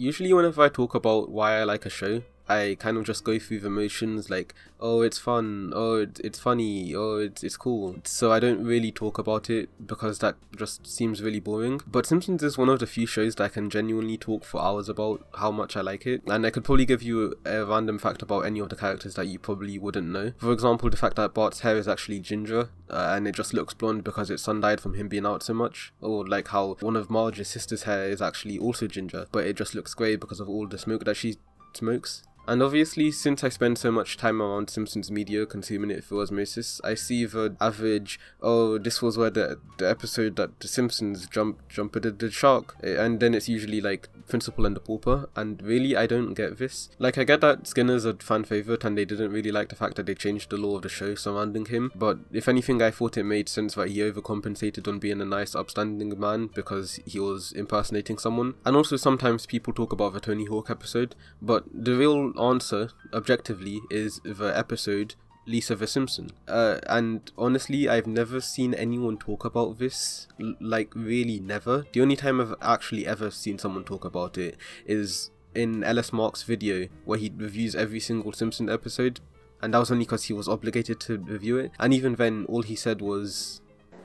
Usually whenever I talk about why I like a show, I kind of just go through the motions like, oh, it's fun, oh, it's, it's funny, oh, it's, it's cool. So I don't really talk about it because that just seems really boring. But Simpsons is one of the few shows that I can genuinely talk for hours about how much I like it. And I could probably give you a random fact about any of the characters that you probably wouldn't know. For example, the fact that Bart's hair is actually ginger uh, and it just looks blonde because it's sun dyed from him being out so much. Or like how one of Marge's sister's hair is actually also ginger, but it just looks grey because of all the smoke that she smokes. And obviously, since I spend so much time around Simpsons media, consuming it through osmosis, I see the average, oh, this was where the, the episode that the Simpsons jump jumped the, the shark, and then it's usually like Principal and the Pauper, and really, I don't get this. Like, I get that Skinner's a fan favorite, and they didn't really like the fact that they changed the law of the show surrounding him, but if anything, I thought it made sense that he overcompensated on being a nice, upstanding man because he was impersonating someone. And also, sometimes people talk about the Tony Hawk episode, but the real answer, objectively, is the episode Lisa the Simpson. Uh, and honestly, I've never seen anyone talk about this. L- like, really, never. The only time I've actually ever seen someone talk about it is in Ellis Mark's video where he reviews every single Simpson episode. And that was only because he was obligated to review it. And even then, all he said was,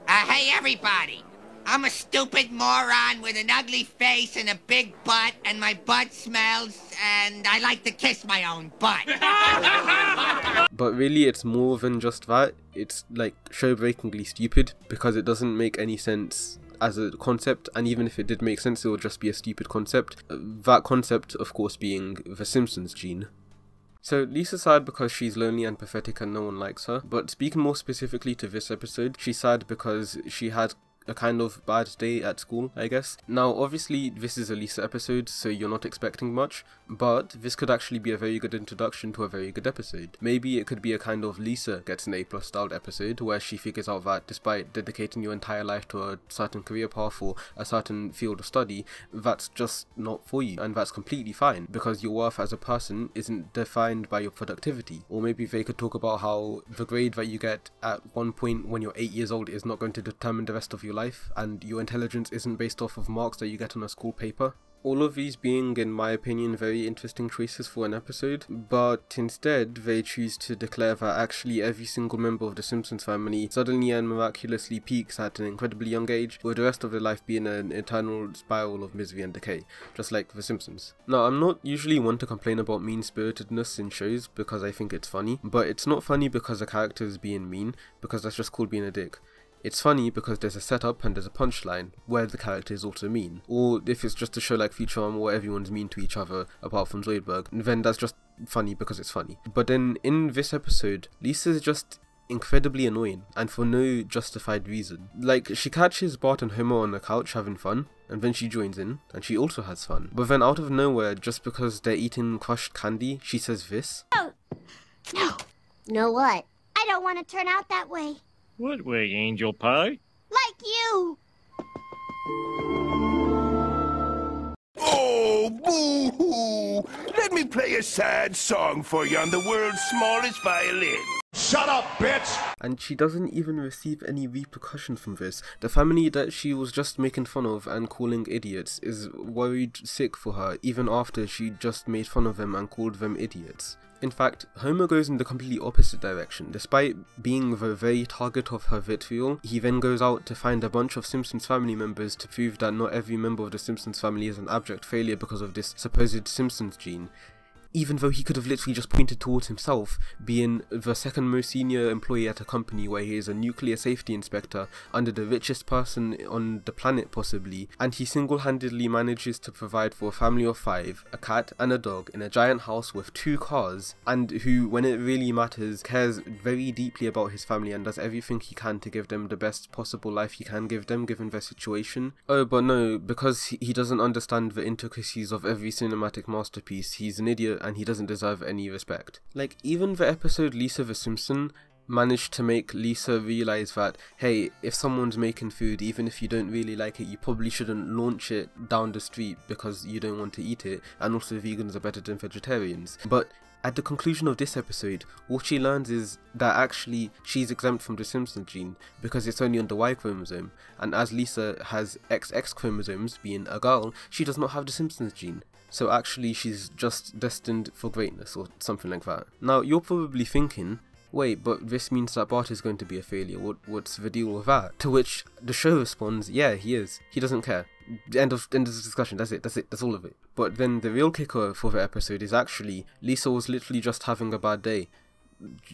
Uh, hey everybody! I'm a stupid moron with an ugly face and a big butt, and my butt smells, and I like to kiss my own butt. But really, it's more than just that. It's like show-breakingly stupid because it doesn't make any sense as a concept, and even if it did make sense, it would just be a stupid concept. That concept, of course, being the Simpsons gene. So Lisa's sad because she's lonely and pathetic and no one likes her, but speaking more specifically to this episode, she's sad because she had a kind of bad day at school, I guess. Now, obviously, this is a Lisa episode, so you're not expecting much, but this could actually be a very good introduction to a very good episode. Maybe it could be a kind of Lisa gets an A plus styled episode where she figures out that despite dedicating your entire life to a certain career path or a certain field of study, that's just not for you, and that's completely fine because your worth as a person isn't defined by your productivity. Or maybe they could talk about how the grade that you get at one point when you're 8 years old is not going to determine the rest of your life, and your intelligence isn't based off of marks that you get on a school paper. All of these being, in my opinion, very interesting choices for an episode, but instead they choose to declare that actually every single member of the Simpsons family suddenly and miraculously peaks at an incredibly young age, with the rest of their life being an eternal spiral of misery and decay, just like The Simpsons. Now, I'm not usually one to complain about mean-spiritedness in shows because I think it's funny, but it's not funny because the character is being mean, because that's just called being a dick. It's funny because there's a setup and there's a punchline where the character is also mean. Or if it's just a show like Futurama where everyone's mean to each other apart from Zoidberg, then that's just funny because it's funny. But then in this episode, Lisa's just incredibly annoying and for no justified reason. Like she catches Bart and Homer on the couch having fun and then she joins in and she also has fun. But then out of nowhere, just because they're eating crushed candy, she says this. No. No! No what? I don't want to turn out that way. What way, Angel Pie? Like you. Oh, boo-hoo! Let me play a sad song for you on the world's smallest violin. Shut up, bitch! And she doesn't even receive any repercussion from this. The family that she was just making fun of and calling idiots is worried sick for her even after she just made fun of them and called them idiots. In fact, Homer goes in the completely opposite direction. Despite being the very target of her vitriol, he then goes out to find a bunch of Simpsons family members to prove that not every member of the Simpsons family is an abject failure because of this supposed Simpsons gene even though he could have literally just pointed towards himself, being the second most senior employee at a company where he is a nuclear safety inspector under the richest person on the planet possibly, and he single-handedly manages to provide for a family of five, a cat and a dog in a giant house with two cars, and who, when it really matters, cares very deeply about his family and does everything he can to give them the best possible life he can give them given their situation. Oh, but no, because he doesn't understand the intricacies of every cinematic masterpiece, he's an idiot and he doesn't deserve any respect. Like, even the episode Lisa the Simpson managed to make Lisa realize that, hey, if someone's making food, even if you don't really like it, you probably shouldn't launch it down the street because you don't want to eat it, and also vegans are better than vegetarians. But at the conclusion of this episode, what she learns is that actually she's exempt from the Simpson gene because it's only on the Y chromosome, and as Lisa has XX chromosomes, being a girl, she does not have the Simpsons gene. So actually she's just destined for greatness or something like that. Now you're probably thinking, wait, but this means that Bart is going to be a failure. What, what's the deal with that? To which the show responds, yeah, he is. He doesn't care. End of end of discussion. That's it. That's it. That's all of it. But then the real kicker for the episode is actually Lisa was literally just having a bad day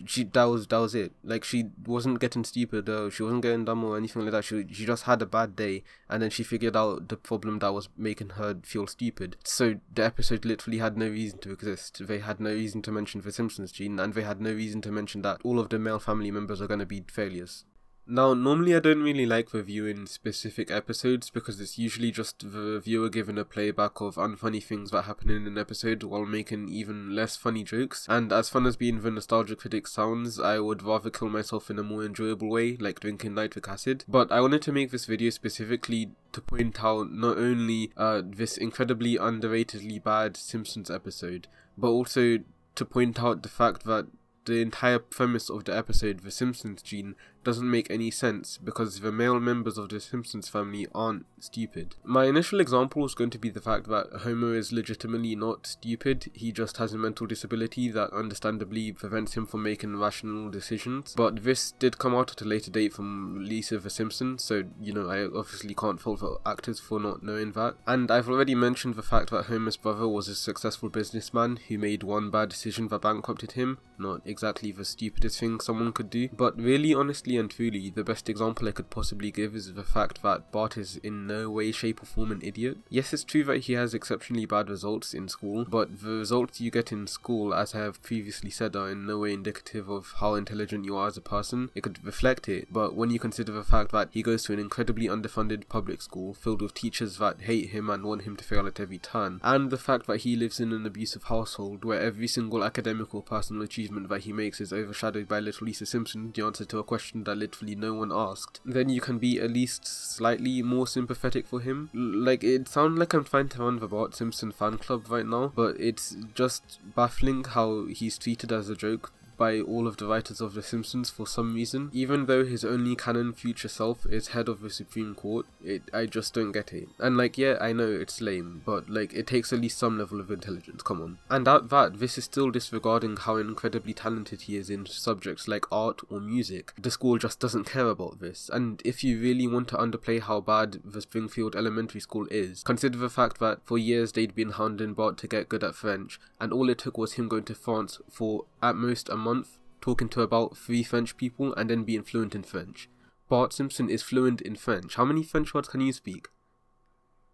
she that was that was it. Like she wasn't getting stupid though. She wasn't getting dumb or anything like that. She she just had a bad day, and then she figured out the problem that was making her feel stupid. So the episode literally had no reason to exist. They had no reason to mention the Simpsons gene, and they had no reason to mention that all of the male family members are going to be failures. Now, normally I don't really like reviewing specific episodes because it's usually just the viewer giving a playback of unfunny things that happen in an episode while making even less funny jokes. And as fun as being the nostalgia critic sounds, I would rather kill myself in a more enjoyable way, like drinking nitric acid. But I wanted to make this video specifically to point out not only uh, this incredibly underratedly bad Simpsons episode, but also to point out the fact that the entire premise of the episode, The Simpsons Gene, doesn't make any sense because the male members of the Simpsons family aren't stupid. My initial example is going to be the fact that Homer is legitimately not stupid, he just has a mental disability that understandably prevents him from making rational decisions. But this did come out at a later date from Lisa the Simpson, so you know, I obviously can't fault the actors for not knowing that. And I've already mentioned the fact that Homer's brother was a successful businessman who made one bad decision that bankrupted him, not exactly the stupidest thing someone could do. But really, honestly, and truly, the best example I could possibly give is the fact that Bart is in no way, shape, or form an idiot. Yes, it's true that he has exceptionally bad results in school, but the results you get in school, as I have previously said, are in no way indicative of how intelligent you are as a person. It could reflect it, but when you consider the fact that he goes to an incredibly underfunded public school filled with teachers that hate him and want him to fail at every turn, and the fact that he lives in an abusive household where every single academic or personal achievement that he makes is overshadowed by little Lisa Simpson, the answer to a question that literally no one asked, then you can be at least slightly more sympathetic for him. L like, it sounds like I'm trying to run the Bart Simpson fan club right now, but it's just baffling how he's treated as a joke by all of the writers of The Simpsons for some reason. Even though his only canon future self is head of the Supreme Court, it I just don't get it. And like, yeah, I know it's lame, but like, it takes at least some level of intelligence, come on. And at that, this is still disregarding how incredibly talented he is in subjects like art or music. The school just doesn't care about this. And if you really want to underplay how bad the Springfield Elementary School is, consider the fact that for years they'd been hounding Bart to get good at French, and all it took was him going to France for at most a month month talking to about three French people and then being fluent in French. Bart Simpson is fluent in French. How many French words can you speak?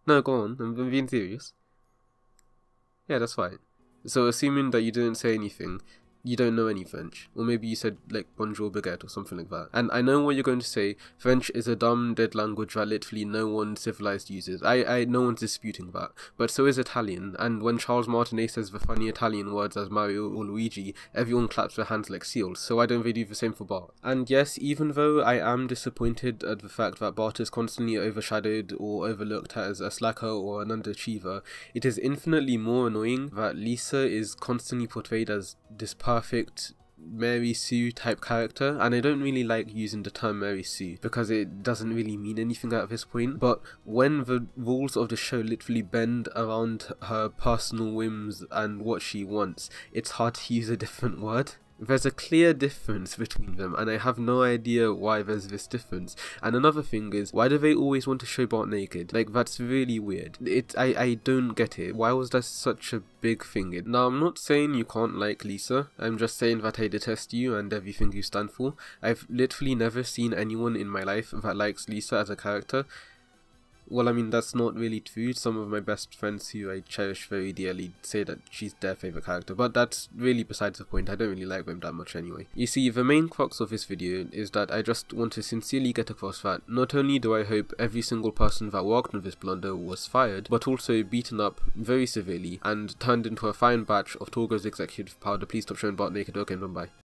No, go on. I'm being serious. Yeah, that's fine. So assuming that you didn't say anything, you don't know any French. Or maybe you said like bonjour baguette or something like that. And I know what you're going to say. French is a dumb, dead language that literally no one civilized uses. I, I, no one's disputing that. But so is Italian. And when Charles Martinet says the funny Italian words as Mario or Luigi, everyone claps their hands like seals. So why don't they do the same for Bart? And yes, even though I am disappointed at the fact that Bart is constantly overshadowed or overlooked as a slacker or an underachiever, it is infinitely more annoying that Lisa is constantly portrayed as this perfect Mary Sue type character, and I don't really like using the term Mary Sue because it doesn't really mean anything at this point. But when the rules of the show literally bend around her personal whims and what she wants, it's hard to use a different word. There's a clear difference between them, and I have no idea why there's this difference. And another thing is, why do they always want to show Bart naked? Like, that's really weird. It, I, I don't get it. Why was that such a big thing? Now, I'm not saying you can't like Lisa. I'm just saying that I detest you and everything you stand for. I've literally never seen anyone in my life that likes Lisa as a character. Well, I mean, that's not really true. Some of my best friends who I cherish very dearly say that she's their favourite character, but that's really besides the point. I don't really like them that much anyway. You see, the main crux of this video is that I just want to sincerely get across that not only do I hope every single person that worked on this blunder was fired, but also beaten up very severely and turned into a fine batch of Torgo's Executive Powder. Please stop showing Bart naked. Okay, bye.